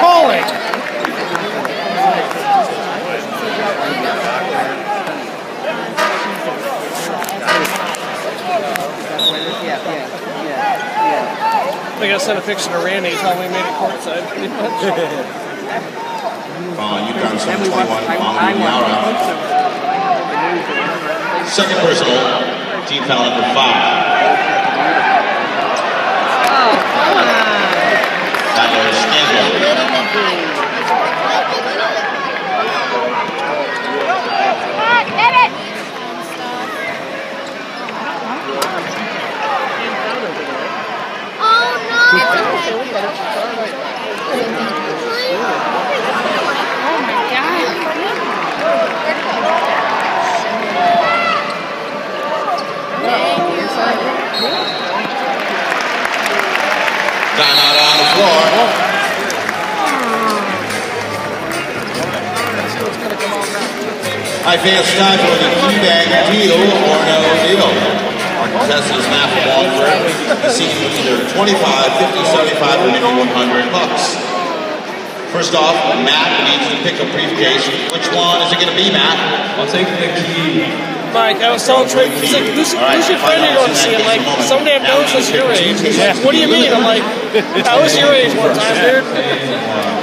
call it. I got sent a picture to Randy telling me we made it courtside pretty much. Vaughn, you've some 21 following Second personal, team foul number five. Scandal. Timeout Hi, fans, time for the Q-Bag deal or no deal. Our contestant is Matt Walford. He's seeking either 25, 50, 75, or maybe 100 bucks. First off, Matt needs to pick a briefcase. Which one is it going to be, Matt? I'll take the key. Mike, I was telling Trey, he's like, who's, All right, who's your friend you're going to see? I'm like, somebody I've known since your age. He's what do you mean? I'm like, I was your age one time, dude.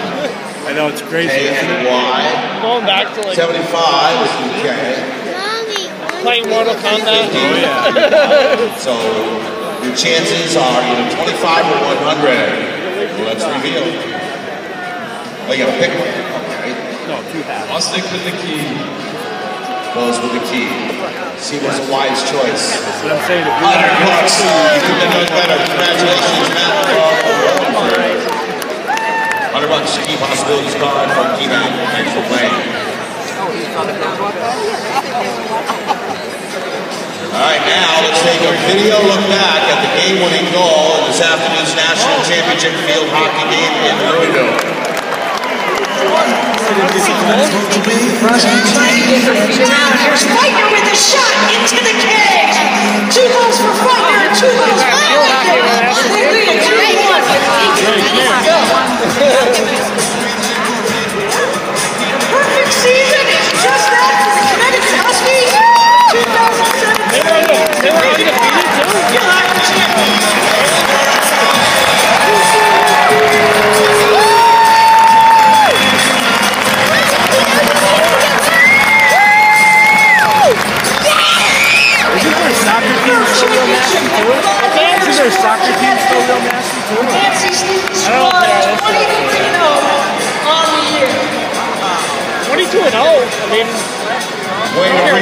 I know it's crazy. A isn't and it? Y. Going back to like 75 is K. playing Mortal Kombat. Oh, yeah. So your chances are either 25 or 100. Well, let's reveal. Oh, you gotta pick one. Okay. No, two halves. I'll stick with the key. Goes with the key. See what's a wise choice. But I'm saying 100 bucks. You could have done better. Congratulations, Matt. 100 bucks. Key possibilities card from Keybank. Thanks for playing. All right, now let's take a video look back at the game-winning goal in this afternoon's national championship field hockey game in Louisville. Here's Veitner with a shot nasty too? Isn't their soccer team still real nasty too? Nancy Stevens I don't squad care. 22 0 on the year. 22 and 0. I mean, Way to